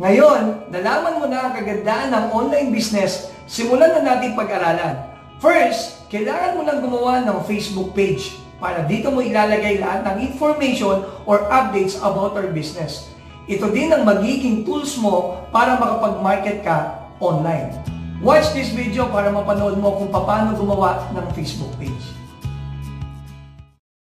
Ngayon, nalaman mo na ang kagandaan ng online business, simulan na natin pag-aralan. First, kailangan mo lang gumawa ng Facebook page para dito mo ilalagay lahat ng information or updates about our business. Ito din ang magiging tools mo para makapag-market ka online. Watch this video para mapanood mo kung paano gumawa ng Facebook.